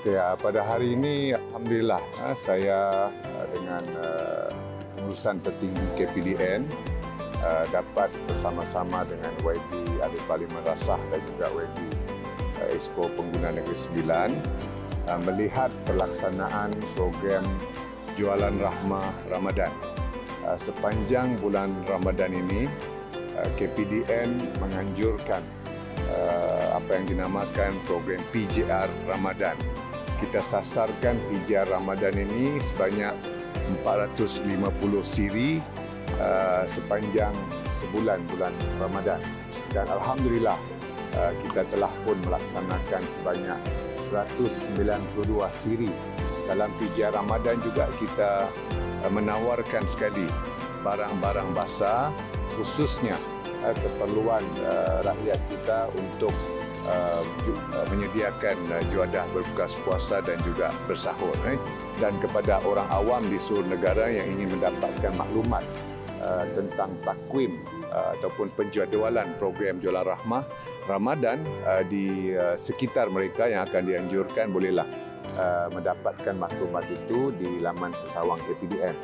Ya, pada hari ini Alhamdulillah ah, saya ah, dengan uh, urusan tertinggi KPDN dapat bersama-sama dengan YB Ahli Parlimen Rasah dan juga YB Expo Pengguna Negeri Sembilan melihat pelaksanaan program Jualan Rahmah Ramadan. Sepanjang bulan Ramadan ini KPDN menganjurkan apa yang dinamakan program PJR Ramadan kita sasarkan PJR Ramadan ini sebanyak 450 siri uh, sepanjang sebulan bulan Ramadan. Dan alhamdulillah uh, kita telah pun melaksanakan sebanyak 192 siri. Dalam PJR Ramadan juga kita uh, menawarkan sekali barang-barang basah khususnya uh, keperluan uh, rakyat kita untuk Uh, uh, menyediakan uh, juadah berbuka puasa dan juga bersahur eh. dan kepada orang awam di seluruh negara yang ingin mendapatkan maklumat tentang takwim ataupun penjadualan program Jualan Rahmah Ramadan di sekitar mereka yang akan dianjurkan bolehlah mendapatkan maklumat itu di laman sesawang KPDN.